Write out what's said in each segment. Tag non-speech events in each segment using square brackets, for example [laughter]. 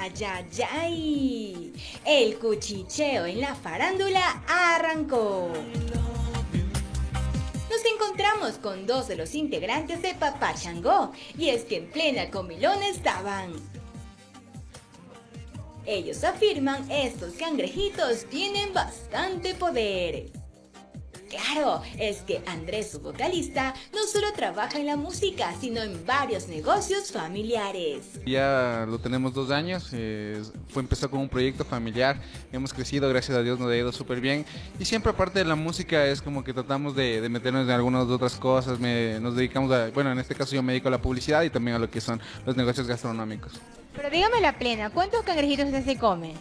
¡Ay, ay, ay! El cuchicheo en la farándula arrancó. Nos encontramos con dos de los integrantes de Papá Changó, y es que en plena comilón estaban. Ellos afirman estos cangrejitos tienen bastante poder. Claro, es que Andrés, su vocalista, no solo trabaja en la música, sino en varios negocios familiares. Ya lo tenemos dos años, eh, fue empezó con un proyecto familiar, hemos crecido, gracias a Dios nos ha ido súper bien y siempre aparte de la música es como que tratamos de, meternos en algunas otras cosas, nos dedicamos a, bueno en este caso yo me dedico a la publicidad y también a lo que son los negocios gastronómicos. Pero dígame la plena, ¿cuántos cangrejitos usted se come?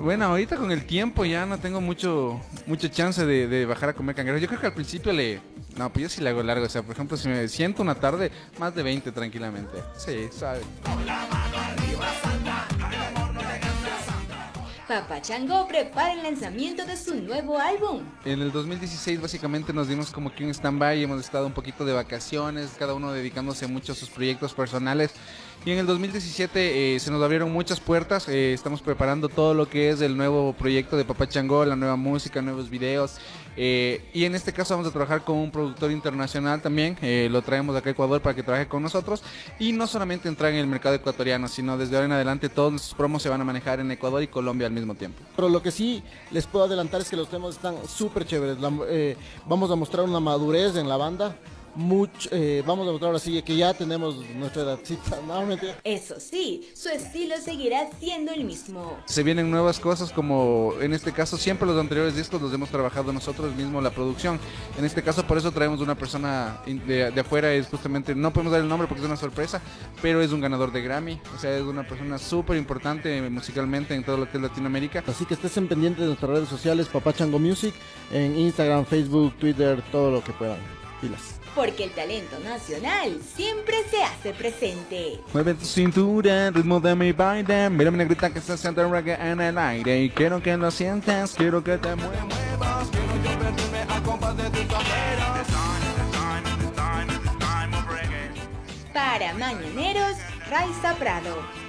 Bueno, ahorita con el tiempo ya no tengo mucho mucha chance de, bajar a comer cangrejos. Yo creo que al principio le... No, pues yo sí le hago largo. O sea, por ejemplo, si me siento una tarde, más de 20 tranquilamente. Sí, sabe. Papá Chango prepara el lanzamiento de su nuevo álbum. En el 2016 básicamente nos dimos como que un stand-by, hemos estado un poquito de vacaciones, cada uno dedicándose mucho a sus proyectos personales. Y en el 2017 eh, se nos abrieron muchas puertas, eh, estamos preparando todo lo que es el nuevo proyecto de Papá Chango, la nueva música, nuevos videos. Eh, y en este caso vamos a trabajar con un productor internacional también, lo traemos acá a Ecuador para que trabaje con nosotros. Y no solamente entrar en el mercado ecuatoriano, sino desde ahora en adelante todos nuestros promos se van a manejar en Ecuador y Colombia al mismo tiempo. Pero lo que sí les puedo adelantar es que los temas están súper chéveres. vamos a mostrar una madurez en la banda mucho, eh, vamos a mostrar así que ya tenemos nuestra edadcita. [laughs] No, Eso sí, su estilo seguirá siendo el mismo. Se vienen nuevas cosas como en este caso siempre los anteriores discos los hemos trabajado nosotros mismos la producción. En este caso por eso traemos una persona de, de afuera, es justamente, no podemos dar el nombre porque es una sorpresa, pero es un ganador de Grammy, o sea, es una persona súper importante musicalmente en todo lo que es Latinoamérica. Así que estés en pendiente de nuestras redes sociales, Papá Chango Music, en Instagram, Facebook, Twitter, todo lo que puedan. Pilas. Porque el talento nacional siempre se hace presente. Mueve tu cintura, ritmo de mi baile, mírame negrita que se siente reggae en el aire. Y quiero que lo sientas, quiero que te muevas, quiero yo perderme compás de tu Para Mañaneros, Raiza Prado.